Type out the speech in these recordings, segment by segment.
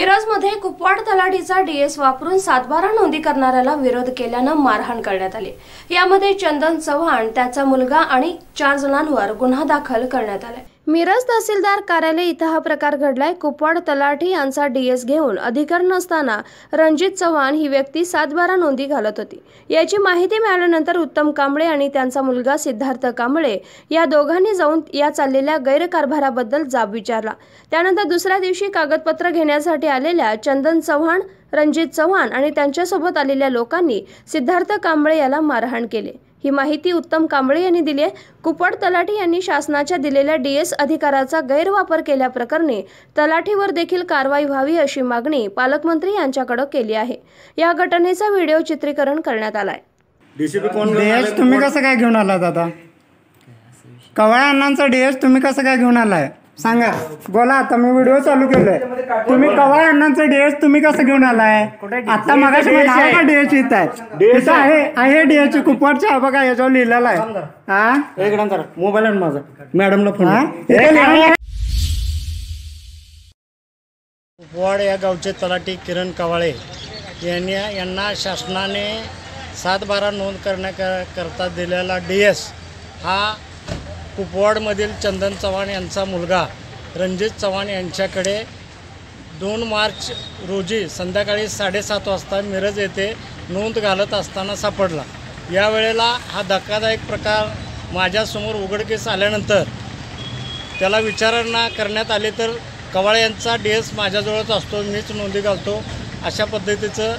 मिरजमध्ये Kupwad तलाठीचा DS वापरून सातबारा नोंदी करणाऱ्याला विरोध केल्यानं मारहाण करण्यात आली. यामध्ये चंदन चव्हाण त्याचा मुलगा आणि चार जणांवर गुन्हा दाखल करण्यात आलाय. मिरज तहसीलदार कार्यालय इथं हा प्रकार घडलाय. कुपवाड तलाठी यांचा डीएस घेऊन अधिकार नसताना रणजित चव्हाण ही व्यक्ती सातबारा नोंदी घालत होती. याची माहिती मिळाल्यानंतर उत्तम कांबळे आणि त्यांचा मुलगा सिद्धार्थ कांबळे या दोघांनी जाऊन या चाललेल्या गैरकारभाराबद्दल जाब विचारला. त्यानंतर दुसऱ्या दिवशी कागदपत्र घेण्यासाठी आलेल्या चंदन चव्हाण रणजित चव्हाण आणि त्यांच्यासोबत आलेल्या लोकांनी सिद्धार्थ कांबळे याला मारहाण केले. ही माहिती उत्तम कांबळे यांनी दिली आहे. कुपवाड तलाठी यांनी शासनाच्या दिलेल्या डीएस अधिकाराचा गैरवापर केल्याप्रकरणी तलाठीवर देखील कारवाई व्हावी अशी मागणी पालकमंत्री यांच्याकडे केली आहे. या घटनेचा व्हिडिओ चित्रीकरण करण्यात आलाय. डीसीपी कोण डीएस तुम्ही कसं काय घेऊन आलात आता? कवळ्या अण्णांचा डीएस तुम्ही कसं काय घेऊन आलाय? सांगा. बोला आता मी व्हिडिओ चालू केलोय. तुम्ही कवळ्या अण्णांचा डीएस तुम्ही कसं घेऊन आलाय? आता मगाशी आहे. का आहे? आहे आहे. आहे डीएस कुपवाडच्या बघा याच्यावर लिहिलेला आहे. हा मोबाईल आण माझा. मॅडमला फोन आहे. उपवाड या गावचे तलाठी किरण कवाळे यांनी यांना शासनाने सात बारा नोंद करण्याकरता दिलेला डी एस हा कुपवाडमधील चंदन चव्हाण यांचा मुलगा रणजित चव्हाण यांच्याकडे दोन मार्च रोजी संध्याकाळी साडेसात वाजता मिरज येथे नोंद घालत असताना सापडला. यावेळेला हा धक्कादायक प्रकार माझ्यासमोर उघडकीस आल्यानंतर त्याला विचारणा करण्यात आली तर कवाळे यांचा डी एस माझ्याजवळच असतो मीच नोंदी घालतो अशा पद्धतीचं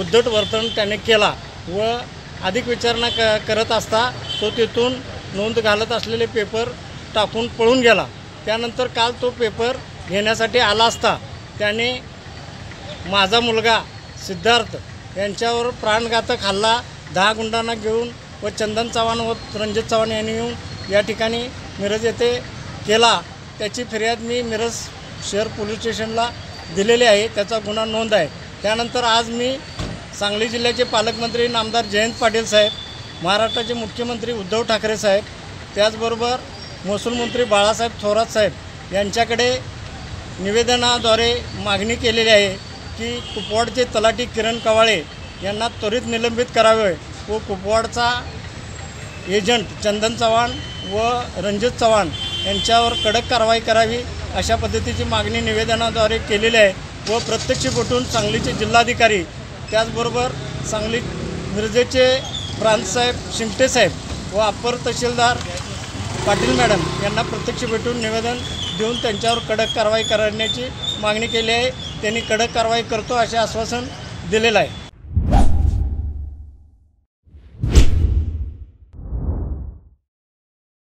उद्धट वर्तन त्याने केला व अधिक विचारणा क करत असता तो तिथून नोंद घालत असलेले पेपर टाकून पळून गेला. त्यानंतर काल तो पेपर घेण्यासाठी आला असता. त्याने माझा मुलगा सिद्धार्थ यांच्यावर प्राणघातक हल्ला दहा गुंडांना घेऊन व चंदन चव्हाण व रणजित चव्हाण यांनी येऊन या ठिकाणी मिरज येथे केला. त्याची फिर्याद मी मिरज शहर पोलीस स्टेशनला दिलेली आहे. त्याचा गुन्हा नोंद आहे. त्यानंतर आज मी सांगली जिल्ह्याचे पालकमंत्री नामदार जयंत पाटील साहेब महाराष्ट्राचे मुख्यमंत्री उद्धव ठाकरे साहेब त्याचबरोबर महसूल मंत्री बाळासाहेब थोरात साहेब यांच्याकडे निवेदनाद्वारे मागणी केलेली आहे की कुपवाडचे तलाठी किरण कवाळे यांना त्वरित निलंबित करावे व कुपवाडचा एजंट चंदन चव्हाण व रणजित चव्हाण यांच्यावर कडक कारवाई करावी अशा पद्धतीची मागणी निवेदनाद्वारे केलेली आहे व प्रत्यक्ष भेटून सांगलीचे जिल्हाधिकारी त्याचबरोबर सांगली मिरजेचे प्रांतसाहेब शिंगटे साहेब व अप्पर तहसीलदार पाटील मॅडम यांना प्रत्यक्ष भेटून निवेदन देऊन त्यांच्यावर कडक कारवाई करण्याची मागणी केली आहे. त्यांनी कडक कारवाई करतो असे आश्वासन दिलेलं आहे.